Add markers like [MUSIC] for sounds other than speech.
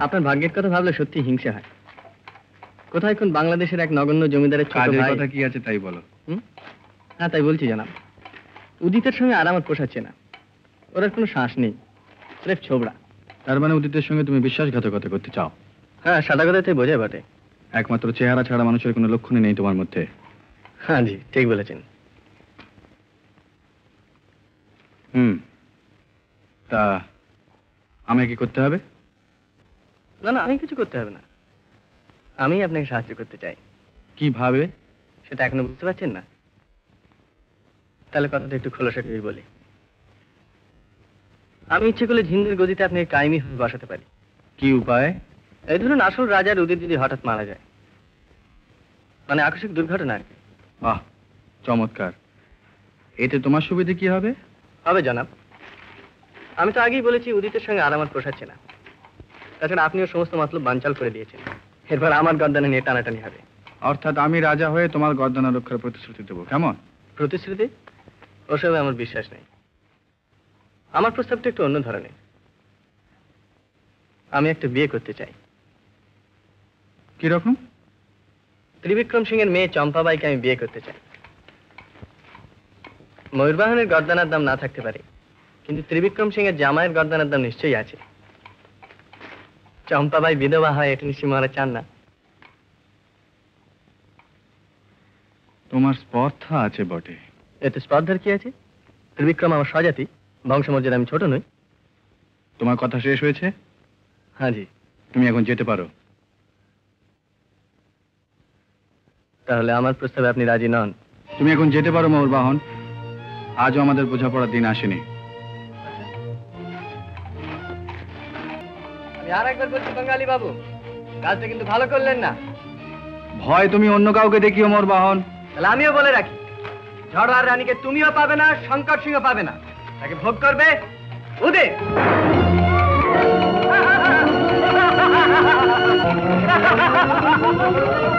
আপনার ভাগ্যের কথা ভাবলে সত্যি হিংসা হয়। কোথায় কোন বাংলাদেশের এক নগণ্য জমিদারের ছোট ভাই? কথা কি আছে তাই বলো। হ্যাঁ তাই বলছি জানাব। উদিতের সঙ্গে আর আমার পোষাচ্ছে না ওর আর কোনো শ্বাস নেই। স্রেফ ছোবড়া। তার মানে উদিতের সঙ্গে তুমি বিশ্বাসঘাতকতা করতে চাও? হ্যাঁ সাদা কথাতে বোঝায় বটে। একমাত্র চেহারা ছাড়া মানুষের কোনো লক্ষণই নেই তোমার মধ্যে। হ্যাঁ জি ঠিক বলেছেন। হুম। তা আমায় কি করতে হবে? না না আমি কিছু করতে হবে না। আমি আপনাকে সাহায্য করতে চাই। কীভাবে? সেটা এখনও বুঝতে পারছেন না? তাহলে কথাটা একটু খোলাসা করে বলি। আমি ইচ্ছে করলে ঝিন্দের গদিতে আপনাকে কায়েমি হয়ে বসাতে পারি। কি উপায়? এই ধরুন আসল রাজার উদিত যদি হঠাৎ মারা যায়। মানে আকস্মিক দুর্ঘটনা আর কি। বাহ চমৎকার। এতে তোমার সুবিধে কি হবে? হবে জনাব। আমি তো আগেই বলেছি উদিতের সঙ্গে আর আমার পোষাচ্ছে না। তাছাড়া আপনিও সমস্ত মতলব বানচাল করে দিয়েছেন। এরপর আমার গর্দানে নিয়ে টানাটানি হবে। অর্থাৎ আমি রাজা হয়ে তোমার গর্দনা রক্ষার প্রতিশ্রুতি দেবো। কেমন? প্রতিশ্রুতি? ওসবে আমার বিশ্বাস নেই। আমার প্রস্তাবটা একটু অন্য ধরনের। আমি একটা বিয়ে করতে চাই। কীরকম ত্রিবিক্রম সিং এর মেয়ে চম্পাবাইকে আমি বিয়ে করতে চাই। ময়ূরবাহনের গর্দানার দাম না থাকতে পারে কিন্তু ত্রিবিক্রম সিং এর জামাইয়ের গর্দানার দাম নিশ্চয়ই আছে। চম্পাবাই বিধবা হয় এটা নিশ্চয়ই মারা চান না। তোমার স্পর্ধা আছে বটে। এতে স্পর্ধার কি আছে? ত্রিবিক্রম আমার স্বজাতি বংশমর্যাদা আমি ছোট নই। তোমার কথা শেষ হয়েছে? হ্যাঁ জি। তুমি এখন যেতে পারো। তাহলে আমার প্রস্তাবে আপনি রাজি নন। তুমি এখন যেতে পারো মৌর বাহন আজও আমাদের বোঝাপড়ার দিন আসেনি। আর একবার বলছি বাঙালি বাবু কাজটা কিন্তু ভালো করলেন না। ভয় তুমি অন্য কাউকে দেখিও মোর বাহন। তাহলে আমিও বলে রাখি ঝড় আর রানীকে তুমিও পাবে না শঙ্কর সিংহ পাবে না। তাকে ভোগ করবে উদে। [LAUGHS]